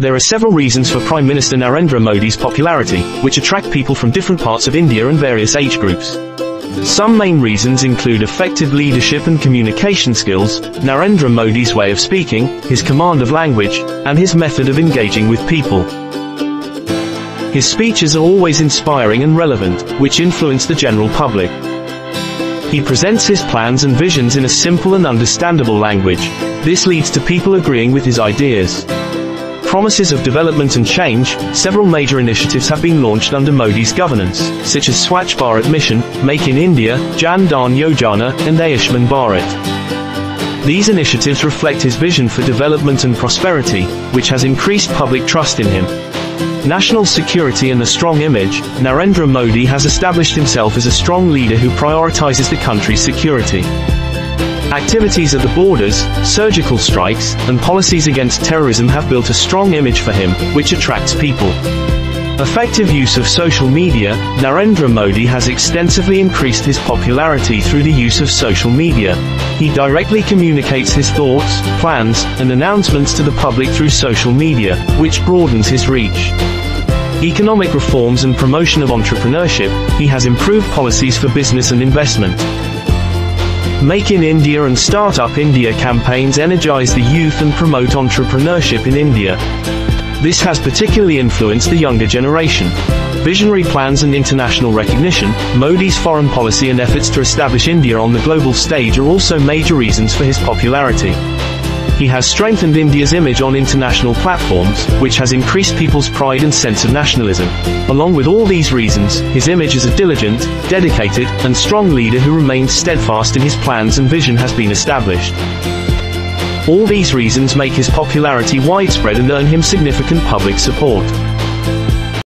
There are several reasons for Prime Minister Narendra Modi's popularity, which attract people from different parts of India and various age groups. Some main reasons include effective leadership and communication skills, Narendra Modi's way of speaking, his command of language, and his method of engaging with people. His speeches are always inspiring and relevant, which influence the general public. He presents his plans and visions in a simple and understandable language. This leads to people agreeing with his ideas. Promises of development and change, several major initiatives have been launched under Modi's governance, such as Swachh Bharat Mission, Make in India, Jan Dhan Yojana, and Ayushman Bharat. These initiatives reflect his vision for development and prosperity, which has increased public trust in him. National security and a strong image, Narendra Modi has established himself as a strong leader who prioritizes the country's security. Activities at the borders, surgical strikes, and policies against terrorism have built a strong image for him, which attracts people. Effective use of social media, Narendra Modi has extensively increased his popularity through the use of social media. He directly communicates his thoughts, plans, and announcements to the public through social media, which broadens his reach. Economic reforms and promotion of entrepreneurship, he has improved policies for business and investment. Make in India and Startup India campaigns energize the youth and promote entrepreneurship in India. This has particularly influenced the younger generation. Visionary plans and international recognition, Modi's foreign policy and efforts to establish India on the global stage are also major reasons for his popularity. He has strengthened India's image on international platforms, which has increased people's pride and sense of nationalism. Along with all these reasons, his image as a diligent, dedicated, and strong leader who remains steadfast in his plans and vision has been established. All these reasons make his popularity widespread and earn him significant public support.